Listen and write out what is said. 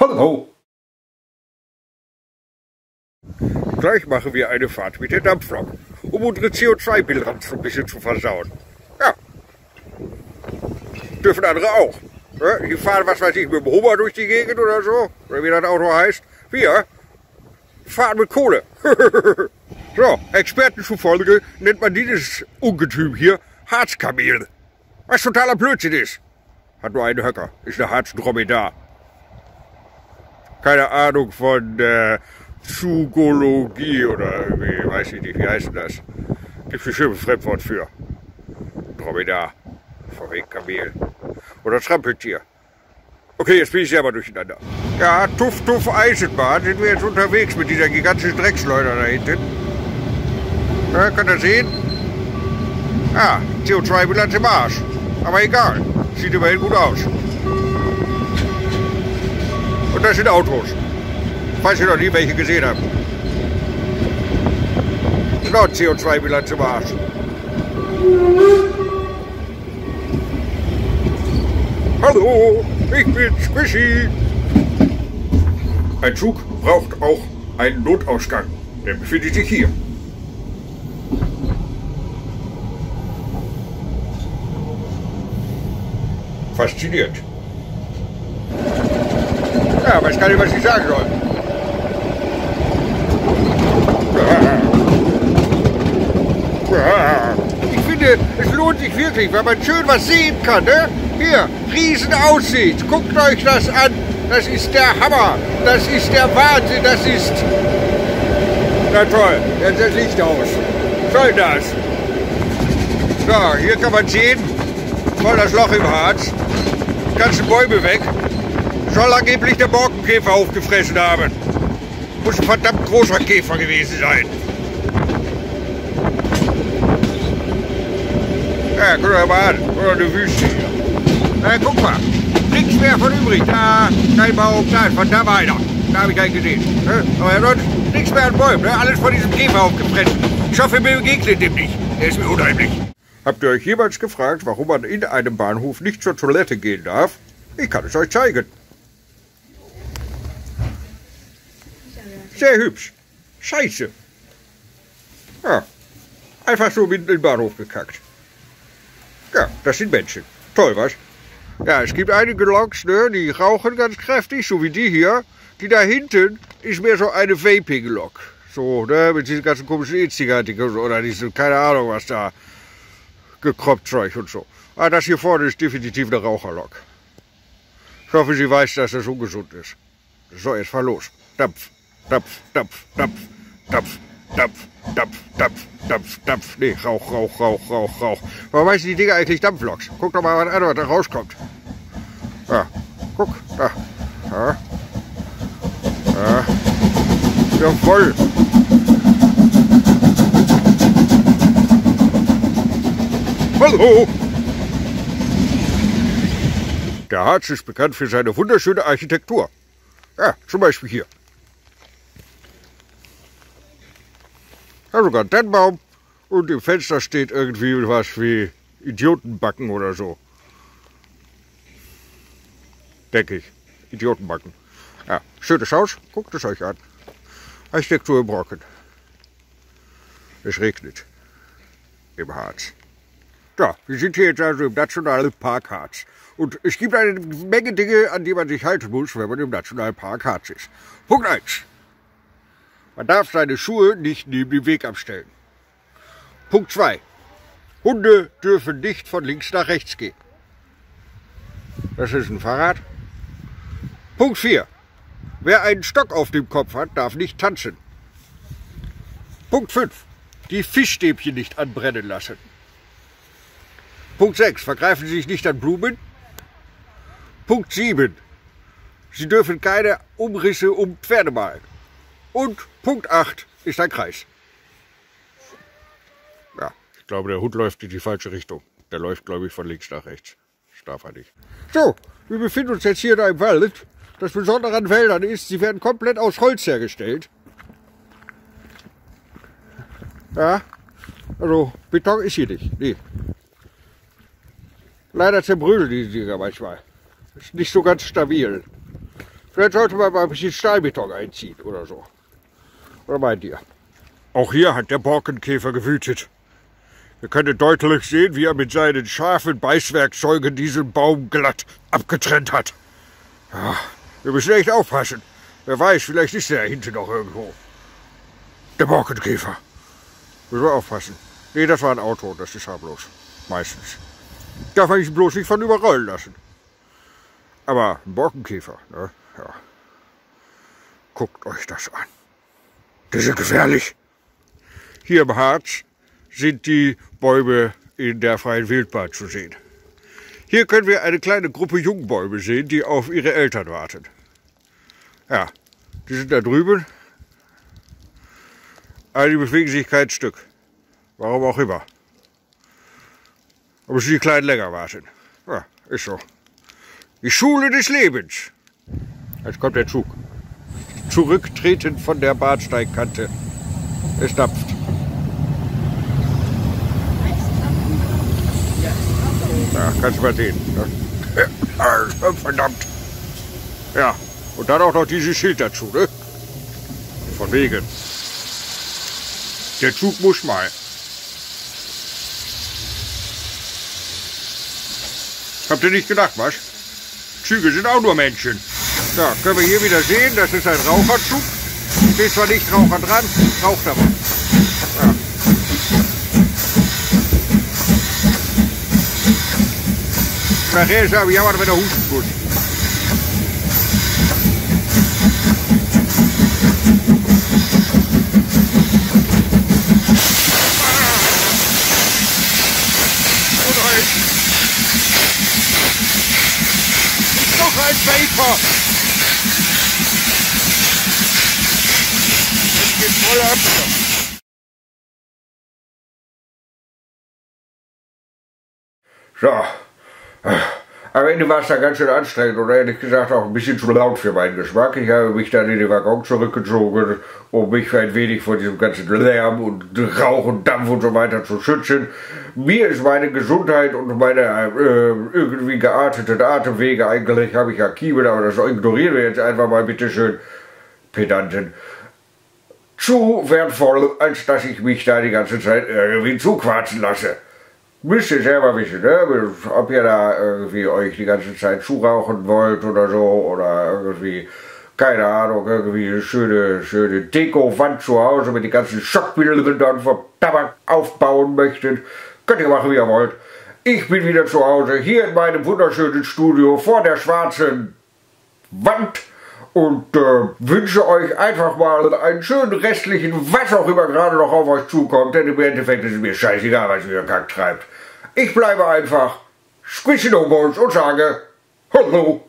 Hallo! Gleich machen wir eine Fahrt mit der Dampflok, um unsere CO2-Bilanz ein bisschen zu versauen. Ja. Dürfen andere auch. Ja, die fahren, was weiß ich, mit dem Hummer durch die Gegend oder so, oder wie das Auto heißt. Wir fahren mit Kohle. so, Experten zufolge nennt man dieses Ungetüm hier Harzkamel. Was totaler Blödsinn ist. Hat nur einen Höcker, ist eine Harzdromedar. Keine Ahnung von äh, Zugologie oder wie, weiß ich nicht, wie heißt das? Gibt ein Fremdwort für. Dromedar, wegen Kamel. Oder Trampeltier. Okay, jetzt bin ich selber durcheinander. Ja, Tuff Tuff Eisenbahn sind wir jetzt unterwegs mit dieser gigantischen Dreckschleuder da hinten. Ja, könnt ihr sehen? Ah, CO2-Bilanz im Arsch. Aber egal, sieht immerhin gut aus. Das sind Autos. Falls ihr noch nie welche gesehen habt. Genau, CO2-Bilanz im Arsch. Hallo, ich bin Squishy. Ein Zug braucht auch einen Notausgang. Der befindet sich hier. Fasziniert. Ja, ich kann nicht, was ich sagen soll. Ich finde, es lohnt sich wirklich, wenn man schön was sehen kann. Ne? Hier, Riesenaussicht. Guckt euch das an. Das ist der Hammer. Das ist der Wahnsinn. Das ist... Na toll, jetzt das Licht aus. Soll das? So, hier kann man sehen, voll das Loch im Harz. Die ganzen Bäume weg. Soll angeblich der Borkenkäfer aufgefressen haben. Muss ein verdammt großer Käfer gewesen sein. Ja, guck mal an. Oder eine Wüste hier. Äh, guck mal. Nichts mehr von übrig. Da, kein Baum, nein, von da weiter. Da habe ich keinen gesehen. Aber sonst nichts mehr an Bäumen. Ne? Alles von diesem Käfer aufgefressen. Ich hoffe, mir begegnet dem nicht. Der ist mir unheimlich. Habt ihr euch jemals gefragt, warum man in einem Bahnhof nicht zur Toilette gehen darf? Ich kann es euch zeigen. Sehr hübsch. Scheiße. Ja, einfach so in den Bahnhof gekackt. Ja, das sind Menschen. Toll, was? Ja, es gibt einige Loks, ne, die rauchen ganz kräftig, so wie die hier. Die da hinten ist mehr so eine Vaping-Lok. So, ne, mit diesen ganzen komischen E-Zigaretten oder diese, keine Ahnung was da, gekroppt Zeug und so. Aber das hier vorne ist definitiv eine Raucherlok. Ich hoffe, sie weiß, dass das ungesund ist. So, jetzt fahr los. Dampf, Dampf, Dampf, Dampf, Dampf, Dampf, Dampf, Dampf, Dampf, Dampf. Nee, Rauch, Rauch, Rauch, Rauch, Rauch. Warum heißen die Dinger eigentlich Dampfloks? Guck doch mal, an, was da rauskommt. Ja, guck, da. Ja. Ja. Ja, voll. Hallo! Der Harz ist bekannt für seine wunderschöne Architektur. Ja, zum Beispiel hier. Ja, sogar ein Tannenbaum und im Fenster steht irgendwie was wie Idiotenbacken oder so. Denke ich. Idiotenbacken. Ja, schönes Haus, guckt es euch an. Architektur im Brocken. Es regnet. Im Harz. Ja, wir sind hier jetzt also im Nationalpark Harz. Und es gibt eine Menge Dinge, an die man sich halten muss, wenn man im Nationalpark Harz ist. Punkt 1. Man darf seine Schuhe nicht neben dem Weg abstellen. Punkt 2. Hunde dürfen nicht von links nach rechts gehen. Das ist ein Fahrrad. Punkt 4. Wer einen Stock auf dem Kopf hat, darf nicht tanzen. Punkt 5. Die Fischstäbchen nicht anbrennen lassen. Punkt 6. Vergreifen Sie sich nicht an Blumen. Punkt 7. Sie dürfen keine Umrisse um Pferde malen. Und Punkt 8 ist ein Kreis. Ja, ich glaube, der Hund läuft in die falsche Richtung. Der läuft, glaube ich, von links nach rechts. Das darf er nicht. So, wir befinden uns jetzt hier da im Wald. Das Besondere an Wäldern ist, sie werden komplett aus Holz hergestellt. Ja, also Beton ist hier nicht. Nee. Leider zerbröseln die Dinger manchmal. Ist nicht so ganz stabil. Vielleicht sollte man mal ein bisschen Stahlbeton einziehen oder so. Oder meint ihr? Auch hier hat der Borkenkäfer gewütet. Wir können deutlich sehen, wie er mit seinen scharfen Beißwerkzeugen diesen Baum glatt abgetrennt hat. Ja, wir müssen echt aufpassen. Wer weiß, vielleicht ist er hinten noch irgendwo. Der Borkenkäfer. Müssen wir aufpassen. Nee, das war ein Auto, das ist harmlos. Meistens. Darf man sich bloß nicht von überrollen lassen. Aber ein Borkenkäfer, ne? Ja. Guckt euch das an. Die sind gefährlich. Hier im Harz sind die Bäume in der freien Wildbahn zu sehen. Hier können wir eine kleine Gruppe Jungbäume sehen, die auf ihre Eltern warten. Ja, die sind da drüben. Aber die bewegen sich kein Stück. Warum auch immer. Aber sie die Kleinen länger warten. Ja, ist so. Die Schule des Lebens. Jetzt kommt der Zug. Zurücktreten von der Bahnsteigkante. Es dampft. Ja, kannst du mal sehen. Ja, verdammt. Ja, und dann auch noch dieses Schild dazu, ne? Von wegen. Der Zug muss mal. Habt ihr nicht gedacht, was? Züge sind auch nur Menschen. Ja, können wir hier wieder sehen, das ist ein Raucherzug. Steht zwar nicht Raucher dran, raucht aber. Ja. Nachher ist er aber jammer, wenn er husten muss. Noch ein Vapor! Das geht voll ab. So. Am Ende war es dann ganz schön anstrengend und ehrlich gesagt auch ein bisschen zu laut für meinen Geschmack. Ich habe mich dann in den Waggon zurückgezogen, um mich ein wenig vor diesem ganzen Lärm und Rauch und Dampf und so weiter zu schützen. Mir ist meine Gesundheit und meine äh, irgendwie gearteten Atemwege eigentlich, habe ich ja Kiemen, aber das ignorieren wir jetzt einfach mal bitteschön, Pedanten zu wertvoll, als dass ich mich da die ganze Zeit irgendwie zuquatschen lasse. Müsst ihr selber wissen, ne? ob ihr da irgendwie euch die ganze Zeit zurauchen wollt oder so oder irgendwie, keine Ahnung, irgendwie eine schöne, schöne Deko-Wand zu Hause mit den ganzen Schockbildern dann vom Tabak aufbauen möchtet. Könnt ihr machen, wie ihr wollt. Ich bin wieder zu Hause, hier in meinem wunderschönen Studio vor der schwarzen Wand und äh, wünsche euch einfach mal einen schönen restlichen, was auch immer gerade noch auf euch zukommt, denn im Endeffekt ist es mir scheißegal, was ihr kack treibt. Ich bleibe einfach Squishy No und sage Hallo.